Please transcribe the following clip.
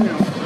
Samuel.